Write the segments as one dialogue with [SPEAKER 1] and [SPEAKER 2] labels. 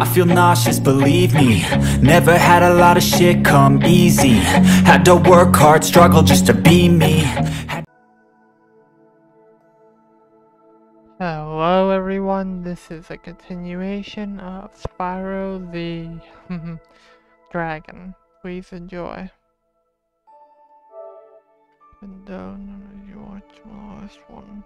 [SPEAKER 1] I feel nauseous, believe me Never had a lot of shit come easy Had to work hard, struggle just to be me
[SPEAKER 2] Hello everyone, this is a continuation of Spyro the Dragon. Please enjoy. And don't you watch my last one.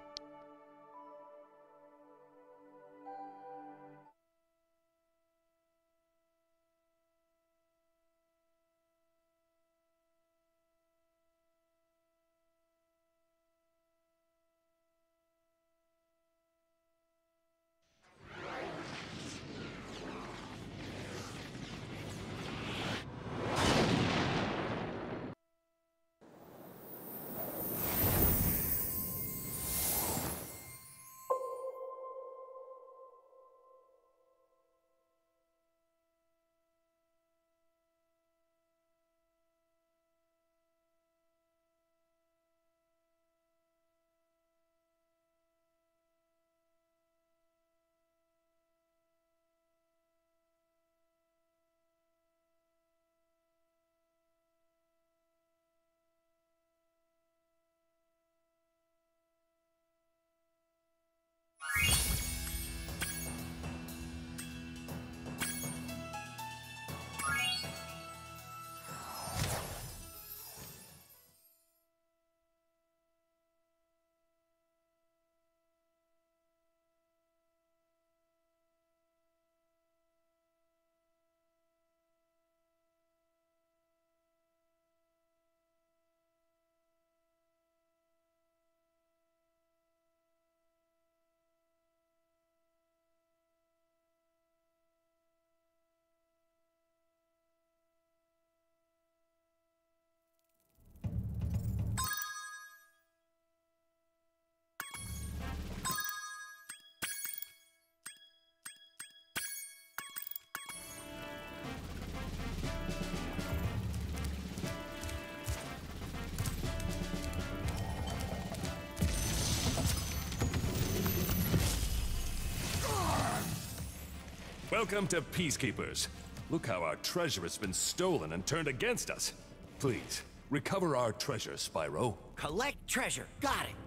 [SPEAKER 3] Welcome to Peacekeepers. Look how our treasure has been stolen and turned against us. Please, recover our treasure, Spyro.
[SPEAKER 4] Collect treasure. Got it.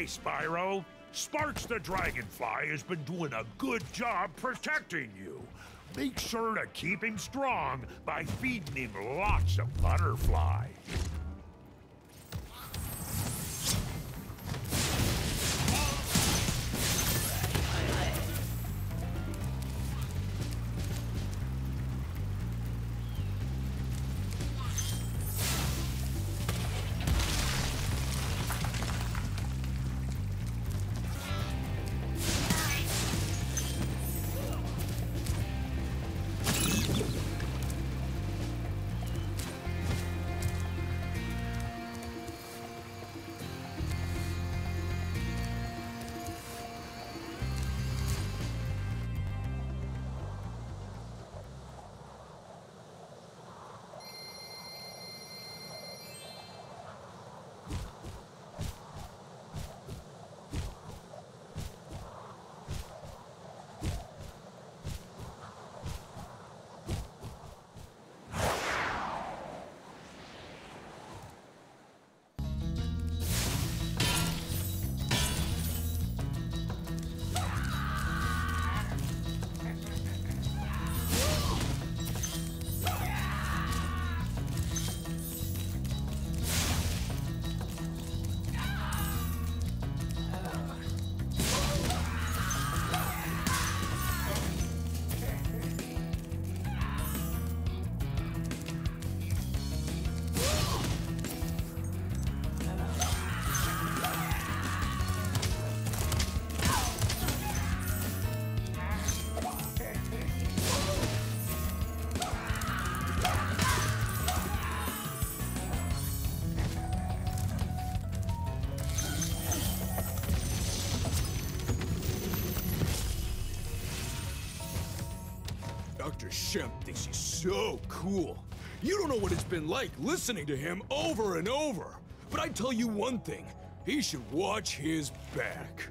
[SPEAKER 5] Hey, Spyro. Sparx the Dragonfly has been doing a good job protecting you. Make sure to keep him strong by feeding him lots of butterfly.
[SPEAKER 3] Shemp thinks he's so cool. You don't know what it's been like listening to him over and over. But I tell you one thing, he should watch his back.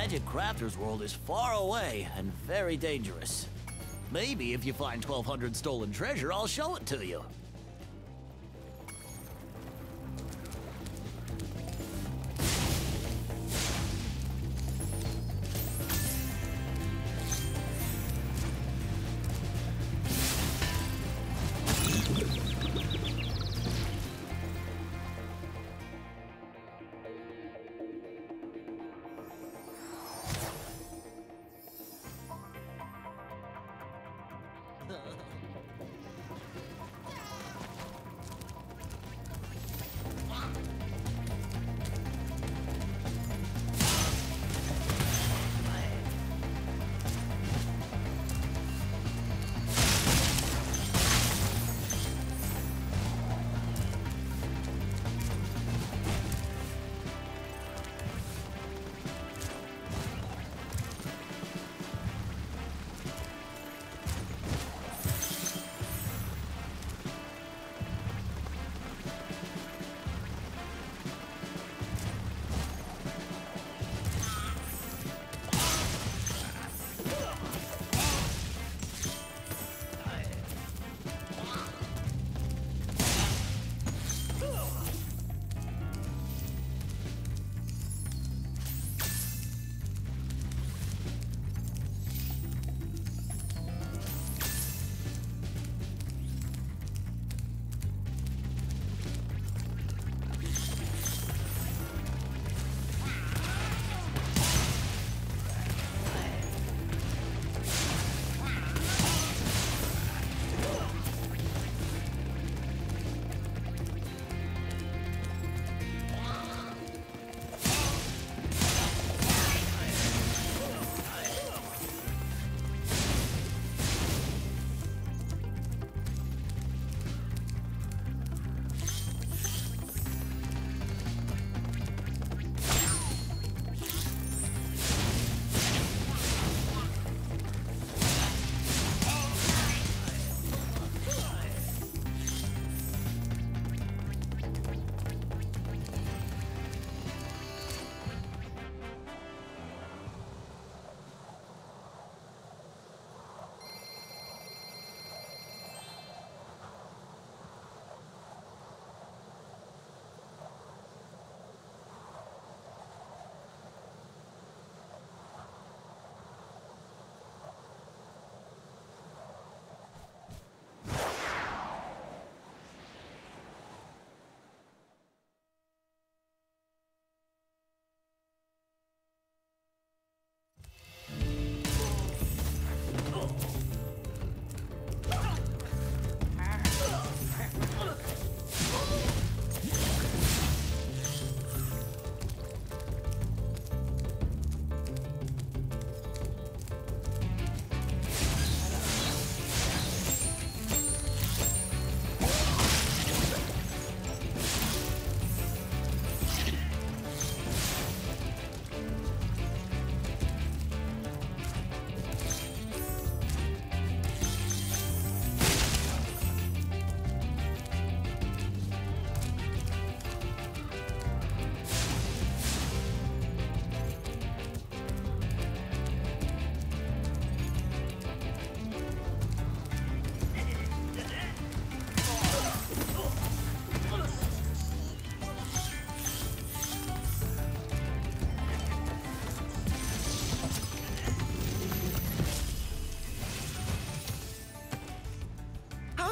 [SPEAKER 4] Magic Crafter's World is far away and very dangerous. Maybe if you find 1,200 stolen treasure, I'll show it to you.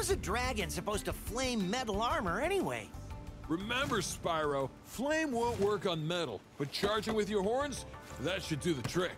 [SPEAKER 4] A dragon supposed to flame metal armor anyway?
[SPEAKER 3] Remember, Spyro, flame won't work on metal, but charging with your horns, that should do the trick.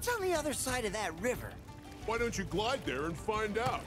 [SPEAKER 4] What's on the other side of that river?
[SPEAKER 6] Why don't you glide there and find out?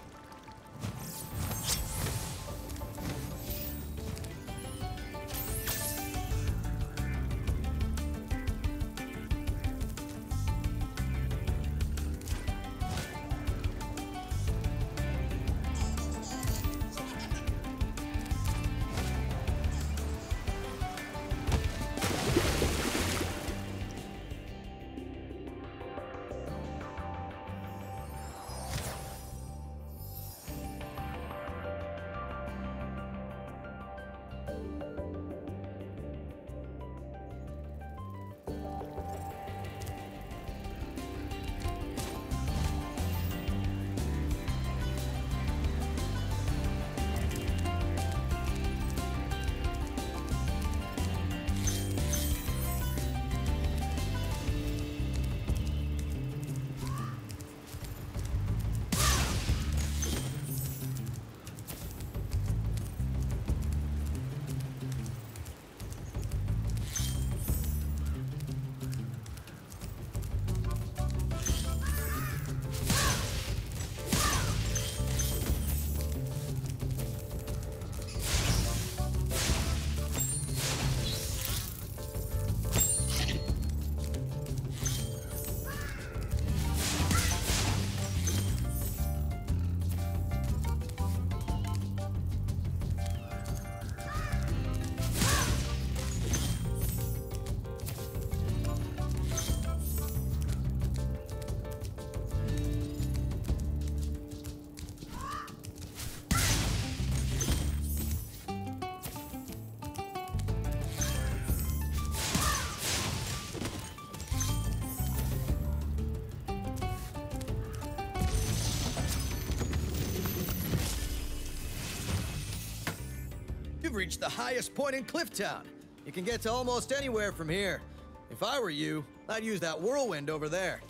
[SPEAKER 7] We've reached the highest point in Clifftown. You can get to almost anywhere from here. If I were you, I'd use that whirlwind over there.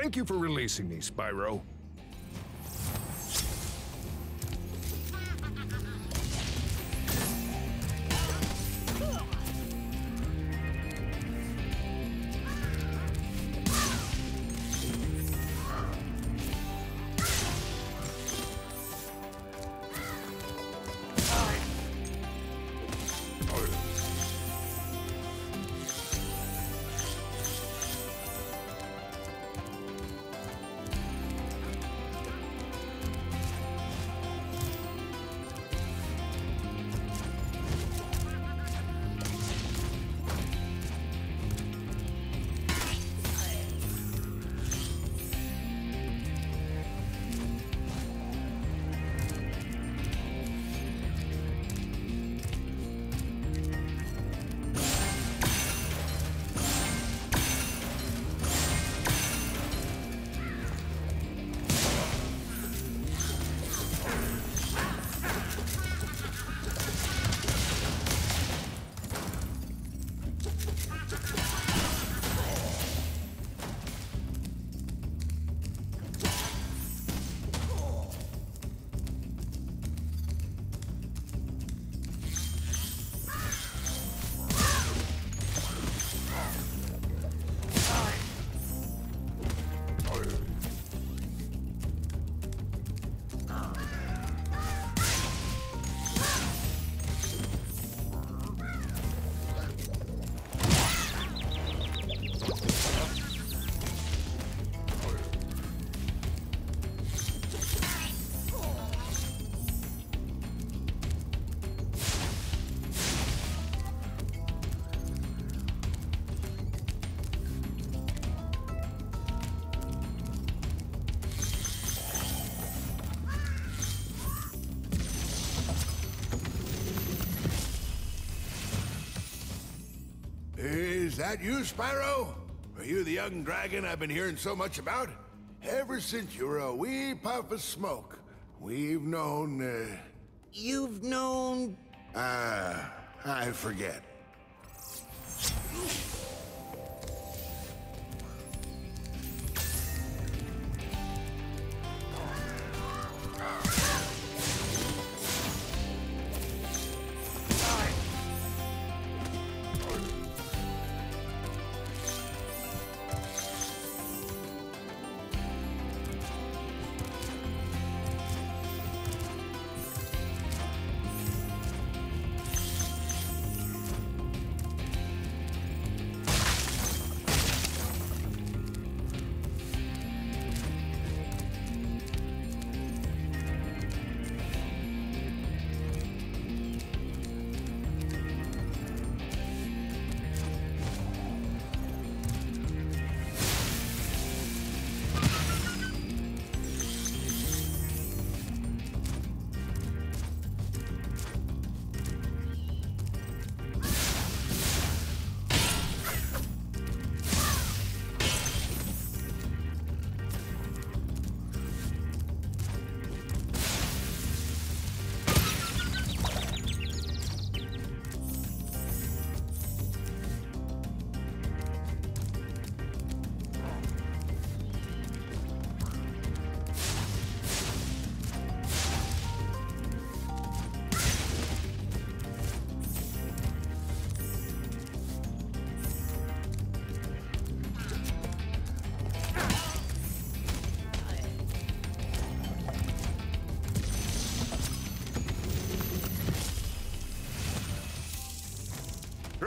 [SPEAKER 6] Thank you for releasing me, Spyro.
[SPEAKER 8] That you, Spyro? Are you the young dragon I've been hearing so much about? Ever since you were a wee puff of smoke, we've known, uh...
[SPEAKER 4] You've known...
[SPEAKER 8] Uh, I forget.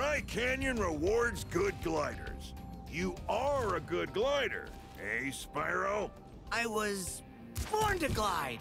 [SPEAKER 5] Dry Canyon rewards good gliders. You are a good glider, eh, Spyro?
[SPEAKER 4] I was born to glide.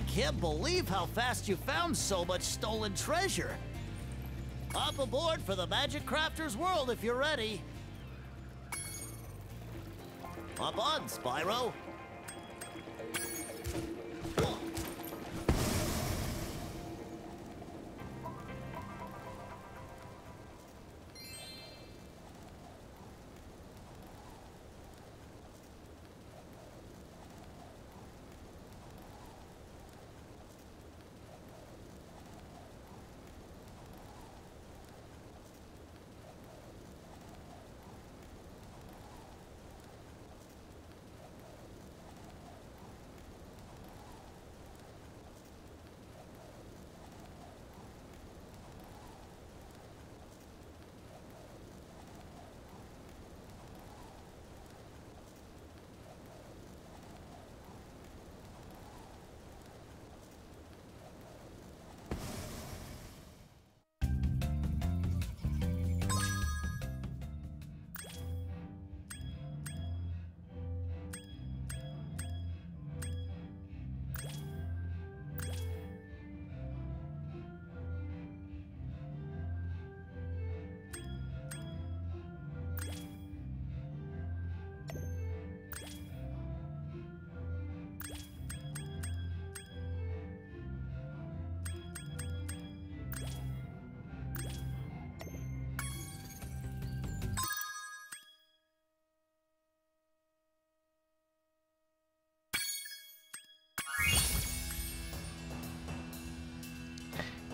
[SPEAKER 4] I can't believe how fast you found so much stolen treasure. Hop aboard for the Magic Crafter's world if you're ready. Hop on, Spyro.